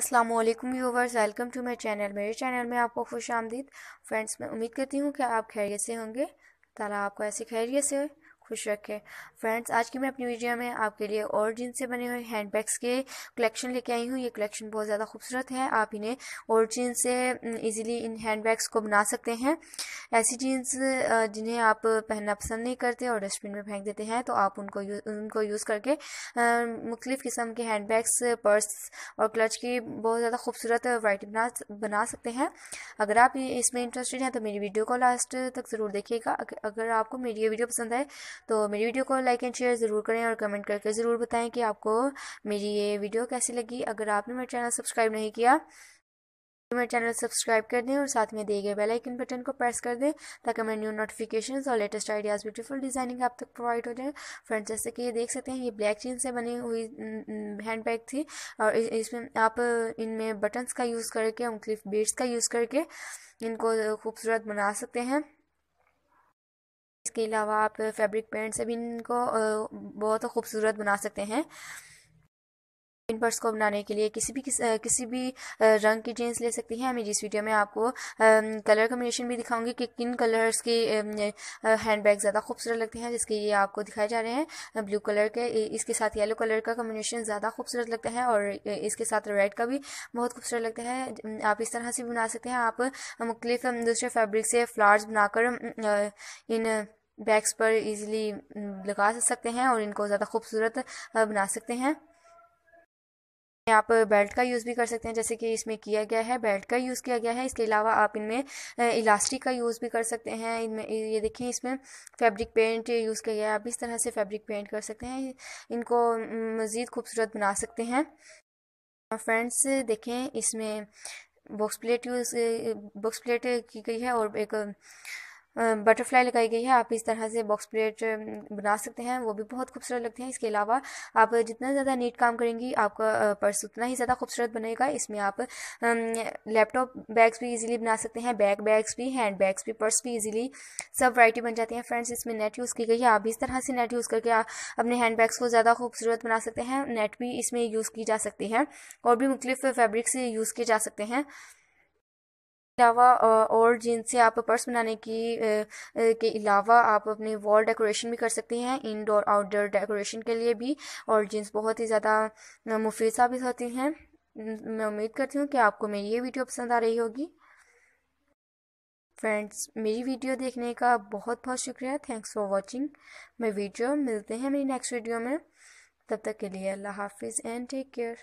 Aslam viewers welcome to my channel मेरे channel में आपको खुश आमदीद। फ्रेंड्स मैं उम्मीद करती हूँ कि आप खैरियत से होंगे। ताला आपको ऐसी खैरियत से खुश रखे। फ्रेंड्स आज की मैं अपनी वीडियो में आपके लिए और जीन्स से बने हुए हैंड बैग्स के कलेक्शन लेके आई हूँ। ये कलेक्शन बहुत ज़्यादा खूबसूरत है। आप इन्हें और जीन्स से इजीली इन हैंड बैग्स को बना सकते हैं। ऐसी जीन्स जिन्हें आप पहनना पसंद नहीं करते और डस्टबिन में फेंक देते हैं तो आप उनको यू, उनको यूज़ करके मुख्तलिफ़ किस्म के हैंड बैग्स पर्स और क्लच की बहुत ज़्यादा खूबसूरत वराइटी बना बना सकते हैं। अगर आप इसमें इंटरेस्टेड हैं तो मेरी वीडियो को लास्ट तक ज़रूर देखिएगा। अगर आपको मेरी ये वीडियो पसंद आए तो मेरी वीडियो को लाइक एंड शेयर ज़रूर करें और कमेंट करके ज़रूर बताएँ कि आपको मेरी ये वीडियो कैसी लगी। अगर आपने मेरा चैनल सब्सक्राइब नहीं किया मेरे चैनल सब्सक्राइब कर दें और साथ में दिए गए बेल आइकन बटन को प्रेस कर दें ताकि मेरे न्यू नोटिफिकेशंस और लेटेस्ट आइडियाज़ ब्यूटीफुल डिज़ाइनिंग आप तक प्रोवाइड हो जाए। फ्रेंड्स जैसे कि ये देख सकते हैं, ये ब्लैक चीन से बनी हुई हैंड बैग थी और इसमें आप इनमें बटन्स का यूज़ करके मुख्तलिफ़ बीड्स का यूज़ करके इनको खूबसूरत बना सकते हैं। इसके अलावा आप फैब्रिक पेंट से भी इनको बहुत खूबसूरत बना सकते हैं। इन पर्स को बनाने के लिए किसी भी किस, किसी भी रंग की जीन्स ले सकती हैं। मैं जिस वीडियो में आपको कलर कम्बिनेशन भी दिखाऊँगी कि किन कलर्स के हैंड बैग ज़्यादा खूबसूरत लगते हैं जिसके ये आपको दिखाए जा रहे हैं। ब्लू कलर के इसके साथ येलो कलर का कम्बिनेशन ज़्यादा खूबसूरत लगता है और इसके साथ रेड का भी बहुत खूबसूरत लगता है। आप इस तरह से बना सकते हैं। आप मुख्तलिफ़ दूसरे फैब्रिक से फ्लावर्स बनाकर इन बैग्स पर इजीली लगा सकते हैं और इनको ज़्यादा खूबसूरत बना सकते हैं। आप बेल्ट का यूज़ भी कर सकते हैं, जैसे कि इसमें किया गया है, बेल्ट का यूज़ किया गया है। इसके अलावा आप इनमें इलास्टिक का यूज़ भी कर सकते हैं। इनमें ये देखें इसमें फैब्रिक पेंट यूज़ किया गया है। आप इस तरह से फैब्रिक पेंट कर सकते हैं। इनको मज़ीद खूबसूरत बना सकते हैं। फ्रेंड्स, देखें इसमें box plate use box plate की गई है और एक बटरफ्लाई लगाई गई है, आप इस तरह से बॉक्स प्लेट बना सकते हैं, वो भी बहुत खूबसूरत लगते हैं। इसके अलावा आप जितना ज़्यादा नीट काम करेंगी, आपका पर्स उतना ही ज़्यादा खूबसूरत बनेगा। इसमें आप लैपटॉप बैग्स भी इजीली बना सकते हैं, बैग बैग्स भी, हैंड बैग्स भी, पर्स भी इजीली सब वराइटी बन जाती हैं। फ्रेंड्स, इसमें नेट यूज़ की गई है, आप इस तरह से नेट यूज़ करके अपने हैंड बैग्स को ज़्यादा खूबसूरत बना सकते हैं। नेट भी इसमें यूज़ की जा सकती है और भी मुख्तलिफ़ फैब्रिक से यूज़ किए जा सकते हैं। अलावा और जिनसे आप पर्स बनाने की के अलावा आप अपनी वॉल डेकोरेशन भी कर सकते हैं, इनडोर, आउटडोर डेकोरेशन के लिए भी, और जीन्स बहुत ही ज़्यादा मुफीद साबित होती हैं। मैं उम्मीद करती हूँ कि आपको मेरी ये वीडियो पसंद आ रही होगी। फ्रेंड्स, मेरी वीडियो देखने का बहुत बहुत शुक्रिया। Thanks for watching. मैं वीडियो, मिलते हैं मेरी नेक्स्ट वीडियो में। तब तक के लिए अल्लाह हाफिज़ एंड टेक केयर।